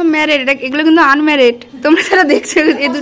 সব ম্যারেড এগুলো কিন্তু আনম্যারেড তোমরা যারা দেখছ এই দু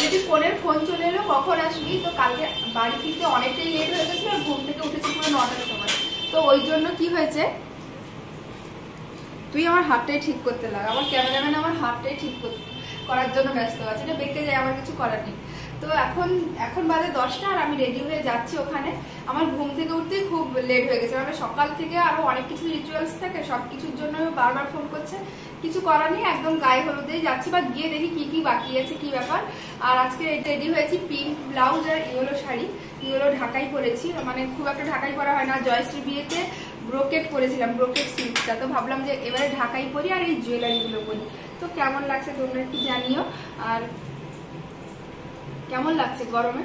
অলরেডি ফোনের ফোন চলে এলো, কখন আসবি? তো কালকে বাড়ি ফিরতে অনেকটাই লেট হয়ে গেছিল, আর ঘুম থেকে উঠেছি পুরো নটার সময় তো ওই জন্য কি হয়েছে? তুই আমার হাতটাই ঠিক করতে লাগ। আমার ক্যামেরাম্যান আমার হাতটাই ঠিক কর- করার জন্য ব্যস্ত আছে। এটা বেঁকে যায় আমার কিছু করার নেই। তো এখন এখন বাজে দশটা আর আমি রেডি হয়ে যাচ্ছি ওখানে। আমার ঘুম থেকে উঠতেই খুব লেট হয়ে গেছে। মানে সকাল থেকে আরও অনেক কিছু রিচুয়ালস থাকে, সব কিছুর জন্য বারবার ফোন করছে। কিছু করার নেই, একদম গায়ে হলুদেই যাচ্ছি বা গিয়ে দেখি কি কি বাকি আছে, কি ব্যাপার। আর আজকে রেডি হয়েছি পিঙ্ক ব্লাউজ আর ইয়েলো শাড়ি। ইয়েলো ঢাকাই পরেছি মানে খুব একটা ঢাকাই পরা হয় না। জয়শ্রী বিয়েতে ব্রোকেট পরেছিলাম ব্রোকেট সিল্কটা তো ভাবলাম যে এবারে ঢাকাই পরি আর এই জুয়েলারিগুলো পরি। তো কেমন লাগছে তোমরা একটু জানিও। আর কেমন লাগছে গরমে?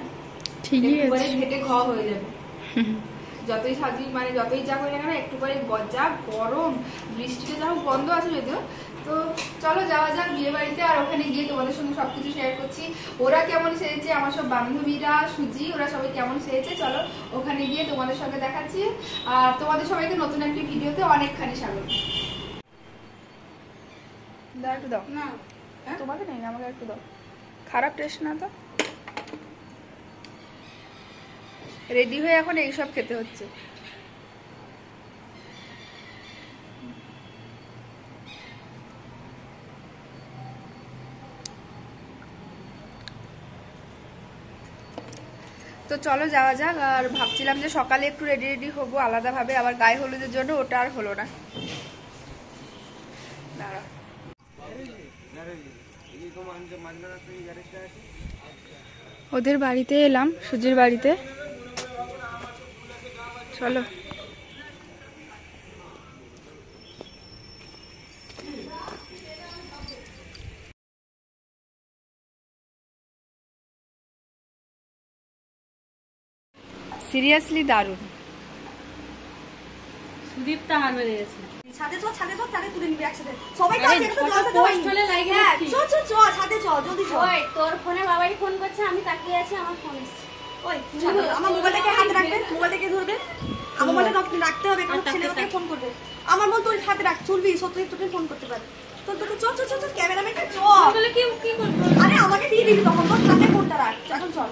ঠিকই আছে। ঘেটে ঘ হয়ে যাবে। যতই সাজি মানে যতই যা করি না কেন একটু পরে যা গরম বৃষ্টিটা যা হোক বন্ধ আছে যদিও। তো চলো যাওয়া যাক বিয়ে বাড়িতে আর ওখানে গিয়ে তোমাদের সঙ্গে সবকিছু শেয়ার করছি। ওরা কেমন সেরেছে আমার সব বান্ধবীরা সুজি ওরা সবাই কেমন সেরেছে চলো ওখানে গিয়ে তোমাদের সঙ্গে দেখাচ্ছি। আর তোমাদের সবাইকে নতুন একটি ভিডিওতে অনেকখানি স্বাগত। দাও একটু দাও। না হ্যাঁ? তোমাকে নেই আমাকে একটু দাও। খারাপ টেস্ট না তো? রেডি হয়ে এখন এইসব খেতে হচ্ছে। তো চলো যাওয়া যাক, আর ভাবছিলাম যে সকালে একটু রেডি রেডি হব, আলাদাভাবে, আবার গায়ে হলুদের জন্য ওটা আর হলো না। দাঁড়া। ওদের বাড়িতে এলাম, সুজির বাড়িতে। চলো। সিরিয়াসলি দারুণ। সুদীপটা হার মেরে গেছে। ছাদে চ ছাদে চ তাহলে তুলে নিবি একসাথে। সবাই। হ্যাঁ দিচ্ছি। ছাদে জলদি ওই তোর ফোনে বাবাই ফোন করছে আমি তাকিয়ে আছি আমার ফোন এসছে। ওই। আমার মোবাইলটাকে হাতে রাখবে মোবাইলটাকে ধরবে। আমার মোবাইলটা রাখ- রাখতে হবে কারণ ছেলে আমাকে ফোন করবে। আমার মোবাইল তোর হাতে রাখ চলবি সত্যি তোকে ফোন করতে পারে। তোর তোকে চ চ চ চ ক্যামেরাম্যানটা চ। বলে কি কি করব? আরে আমাকে দিয়ে দিবি তখন তোর হাতে ফোনটা রাখ। এখন চল।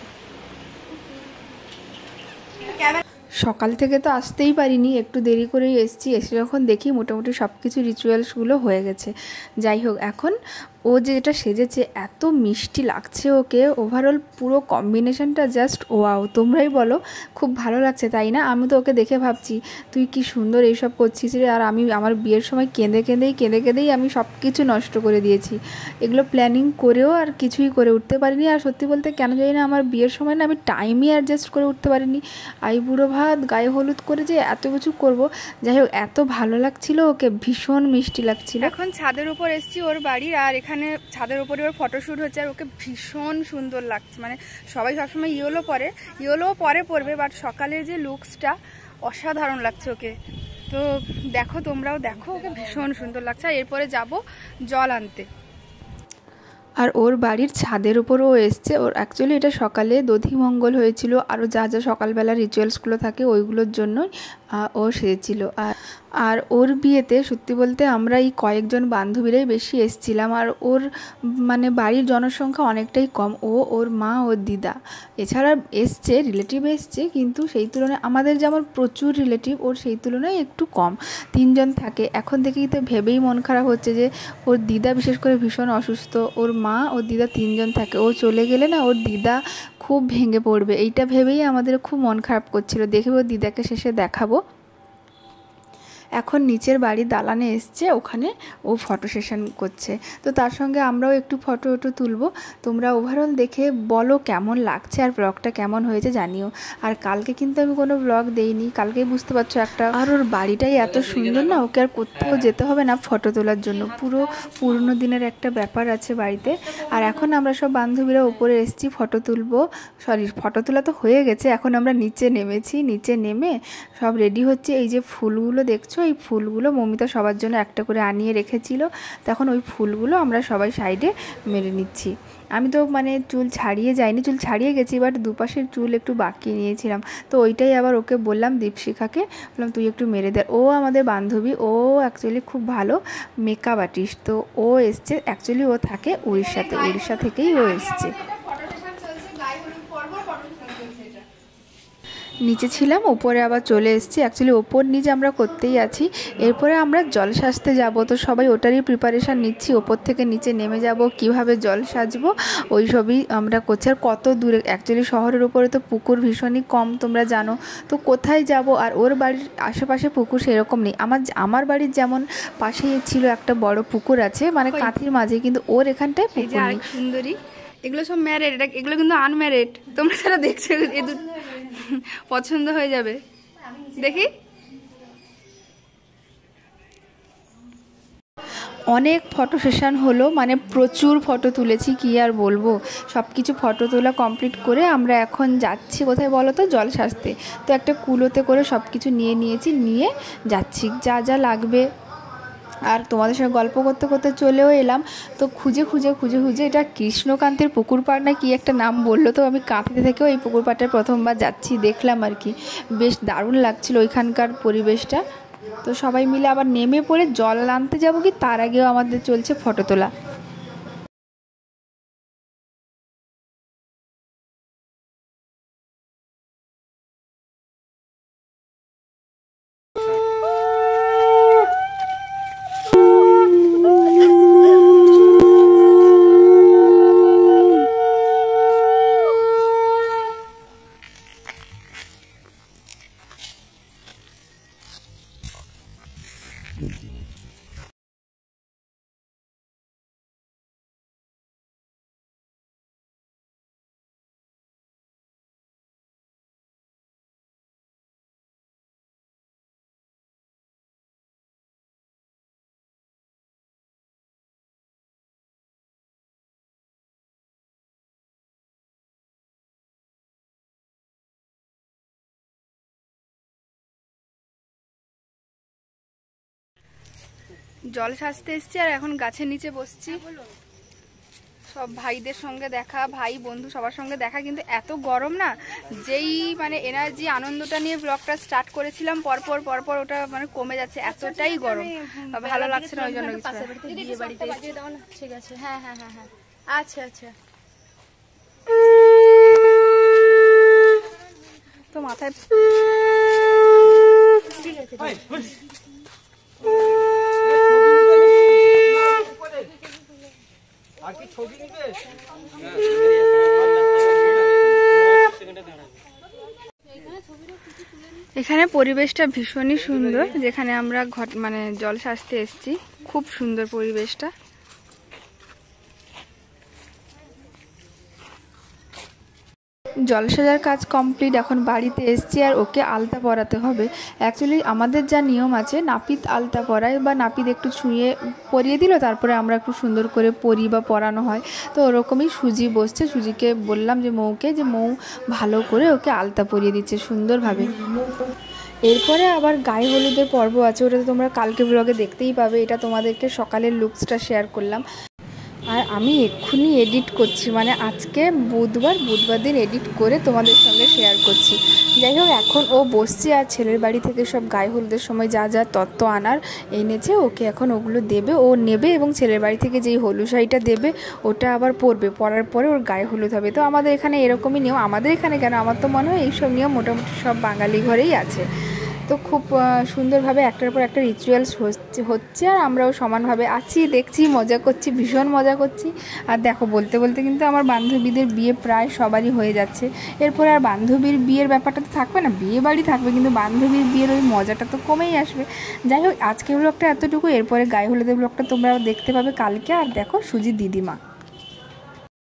ক্যামেরা সকাল থেকে তো আসতেই পারিনি একটু দেরি করেই এসেছি। এসে যখন দেখি মোটামুটি সব কিছু রিচুয়ালসগুলো হয়ে গেছে। যাই হোক এখন ও যেটা সেজেছে, এত মিষ্টি লাগছে ওকে। ওভারঅল পুরো কম্বিনেশনটা জাস্ট ওয়াও তোমরাই বলো, খুব ভালো লাগছে, তাই না? আমি তো ওকে দেখে ভাবছি, তুই কি সুন্দর এইসব করছিস রে? আর আমি আমার বিয়ের সময় কেঁদে কেঁদেই কেঁদে কেঁদেই আমি সব কিছু নষ্ট করে দিয়েছি। এগুলো প্ল্যানিং করেও আর কিছুই করে উঠতে পারিনি। আর সত্যি বলতে কেন জানি না, আমার বিয়ের সময় না আমি টাইমই অ্যাডজাস্ট করে উঠতে পারিনি। আইবুড়ো ভাত, গায়ে হলুদ করে যে এত কিছু করব, যাই হোক, এত ভালো লাগছিল ওকে, ভীষণ মিষ্টি লাগছিল। এখন ছাদের উপর এসেছি ওর বাড়ির, আর এখানে ছাদের উপরে ওর ফটোশ্যুট হচ্ছে আর ওকে ভীষণ সুন্দর লাগছে। মানে সবাই সবসময় ইয়েলো পরে ইয়েলো পরে পরবে বাট সকালে যে লুকসটা অসাধারণ লাগছে ওকে। তো দেখো তোমরাও দেখো, ওকে ভীষণ সুন্দর লাগছে। আর এরপরে যাব জল আনতে। আর ওর বাড়ির ছাদের উপরও এসছে। ওর অ্যাকচুয়ালি এটা সকালে দধিমঙ্গল হয়েছিল। আরও যা যা সকালবেলা রিচুয়ালসগুলো থাকে, ওইগুলোর জন্যই ও সেজেছিল। আর আর ওর বিয়েতে, সত্যি বলতে আমরা এই কয়েকজন বান্ধবীরাই বেশি এসছিলাম। আর ওর মানে বাড়ির জনসংখ্যা অনেকটাই কম। ও, ওর মা, ওর দিদা। এছাড়া এসছে রিলেটিভ এসছে, কিন্তু সেই তুলনায় আমাদের যেমন প্রচুর রিলেটিভ ওর সেই তুলনায় একটু কম। তিনজন থাকে। এখন থেকেই তো ভেবেই মন খারাপ হচ্ছে যে, ওর দিদা বিশেষ করে ভীষণ অসুস্থ, ওর মা ওর দিদা তিনজন থাকে। ও চলে গেলে না ওর দিদা খুব ভেঙে পড়বে। এইটা ভেবেই আমাদের খুব মন খারাপ করছিল। দেখে ওর দিদাকে শেষে দেখাবো। এখন নিচের বাড়ি দালানে এসছে, ওখানে ও ফটো সেশন করছে। তো তার সঙ্গে আমরাও একটু ফটো ওটো তুলবো। তোমরা ওভারঅল দেখে বলো কেমন লাগছে আর ব্লগটা কেমন হয়েছে জানিও। আর কালকে কিন্তু আমি কোনো ব্লগ দেইনি, কালকেই বুঝতে পারছ একটা আর ওর বাড়িটাই এত সুন্দর না, ওকে আর কোথাও যেতে হবে না ফটো তোলার জন্য। পুরো পুরনো দিনের একটা ব্যাপার আছে বাড়িতে। আর এখন আমরা সব বান্ধবীরা উপরে এসেছি ফটো তুলবো। সরি ফটো তোলা তো হয়ে গেছে, এখন আমরা নিচে নেমেছি, নিচে নেমে সব রেডি হচ্ছে। এই যে ফুলগুলো দেখছ এই ফুলগুলো মমিতা সবার জন্য একটা করে আনিয়ে রেখেছিল। তখন ওই ফুলগুলো আমরা সবাই সাইডে মেরে নিচ্ছি। আমি তো মানে চুল ছাড়িয়ে যাইনি, চুল ছাড়িয়ে গেছি বাট দুপাশের চুল একটু বাকি নিয়েছিলাম। তো ওইটাই আবার ওকে বললাম দীপশিখাকে, বললাম, তুই একটু মেরে দে। ও আমাদের বান্ধবী, ও অ্যাকচুয়ালি খুব ভালো মেকআপ আর্টিস্ট তো ও এসছে অ্যাকচুয়ালি ও থাকে উড়িষ্যাতে, উড়িষ্যা থেকেই ও এসছে। নিচে ছিলাম ওপরে আবার চলে এসেছি। অ্যাকচুয়ালি ওপর নিচে আমরা করতেই আছি। এরপরে আমরা জল সাজতে যাব। তো সবাই ওটারই প্রিপারেশান নিচ্ছি। ওপর থেকে নিচে নেমে যাব কীভাবে জল সাজবো ওই সবই আমরা করছি। আর কত দূরে অ্যাকচুয়ালি শহরের উপরে তো পুকুর ভীষণই কম তোমরা জানো। তো কোথায় যাব? আর ওর বাড়ির আশেপাশে পুকুর সেরকম নেই। আমার আমার বাড়ির যেমন পাশেই ছিল একটা বড় পুকুর আছে মানে কাঁথির মাঝে কিন্তু ওর এখানটায় পুকুর সুন্দরী। এগুলো সব ম্যারেড এগুলো কিন্তু আনম্যারেড তোমরা যারা দেখছ এ পছন্দ হয়ে যাবে। দেখি। অনেক ফটো সেশন হলো মানে প্রচুর ফটো তুলেছি, কি আর বলব? সব কিছু ফটো তোলা কমপ্লিট করে আমরা এখন যাচ্ছি কোথায় বলো তো? জল সাজতে তো একটা কুলোতে করে সব কিছু নিয়ে নিয়েছি, নিয়ে যাচ্ছি। যা যা লাগবে। আর তোমাদের সঙ্গে গল্প করতে করতে চলেও এলাম। তো খুঁজে খুঁজে খুঁজে খুঁজে এটা কৃষ্ণকান্তের পুকুর পাড় না কি একটা নাম বলল তো, আমি কাঁথিতে থেকেও এই পুকুর পাড়টায় প্রথমবার যাচ্ছি, দেখলাম আর কি। বেশ দারুণ লাগছিল ওইখানকার পরিবেশটা। তো সবাই মিলে আবার নেমে পড়ে জল আনতে যাব কি? তার আগেও আমাদের চলছে ফটো তোলা। জল সাজতে এসছি আর এখন গাছের নিচে বসছি। সব ভাইদের সঙ্গে দেখা ভাই বন্ধু সবার সঙ্গে দেখা কিন্তু এত গরম না যেই মানে এনার্জি আনন্দটা নিয়ে ব্লগটা স্টার্ট করেছিলাম পরপর পরপর ওটা মানে কমে যাচ্ছে এতটাই গরম। ভালো লাগছে না ওই জন্য ঠিক আছে হ্যাঁ হ্যাঁ হ্যাঁ হ্যাঁ আচ্ছা আচ্ছা। তো মাথায় এখানে পরিবেশটা ভীষণই সুন্দর যেখানে আমরা ঘট মানে জল সাজতে এসছি। খুব সুন্দর পরিবেশটা। জল সাজার কাজ কমপ্লিট এখন বাড়িতে এসছি আর ওকে আলতা পরাতে হবে। অ্যাকচুয়ালি আমাদের যা নিয়ম আছে, নাপিত আলতা পরায় বা নাপিত একটু ছুঁয়ে পরিয়ে দিল, তারপরে আমরা একটু সুন্দর করে পরি বা পরানো হয়। তো ওরকমই সুজি বসছে, সুজিকে বললাম যে মৌকে, যে মৌ ভালো করে ওকে আলতা পরিয়ে দিচ্ছে সুন্দরভাবে। এরপরে আবার গায়ে হলুদের পর্ব আছে, ওটা তো তোমরা কালকে ব্লগে দেখতেই পাবে, এটা তোমাদেরকে সকালের লুকসটা শেয়ার করলাম। আর আমি এক্ষুনি এডিট করছি মানে আজকে বুধবার বুধবার দিন এডিট করে তোমাদের সঙ্গে শেয়ার করছি। যাই হোক, এখন ও বসছে আর ছেলের বাড়ি থেকে সব গায়ে হলুদের সময় যা যা তত্ত্ব আনার এনেছে, ওকে এখন ওগুলো দেবে। ও নেবে এবং ছেলের বাড়ি থেকে যেই হলু শাড়িটা দেবে, ওটা আবার পরবে। পরার পরে ওর গায়ে হলুদ হবে। তো আমাদের এখানে এরকমই নিয়ম। আমাদের এখানে কেন? আমার তো মনে হয় এইসব নিয়ম মোটামুটি সব বাঙালি ঘরেই আছে। তো খুব সুন্দরভাবে একটার পর একটা রিচুয়ালস হচ্ছে আর আমরাও সমানভাবে আছি, দেখছি, মজা করছি, ভীষণ মজা করছি। আর দেখো, বলতে বলতে কিন্তু আমার বান্ধবীদের বিয়ে প্রায় সবারই হয়ে যাচ্ছে। এরপরে আর বান্ধবীর বিয়ের ব্যাপারটা তো থাকবে না, বিয়ে বাড়ি থাকবে, কিন্তু বান্ধবীর বিয়ের ওই মজাটা তো কমেই আসবে। যাই হোক আজকে ব্লগটা এতটুকু, এরপরে গায়ে হলুদের ব্লগটা তোমরা দেখতে পাবে কালকে। আর দেখো সুজির দিদিমা।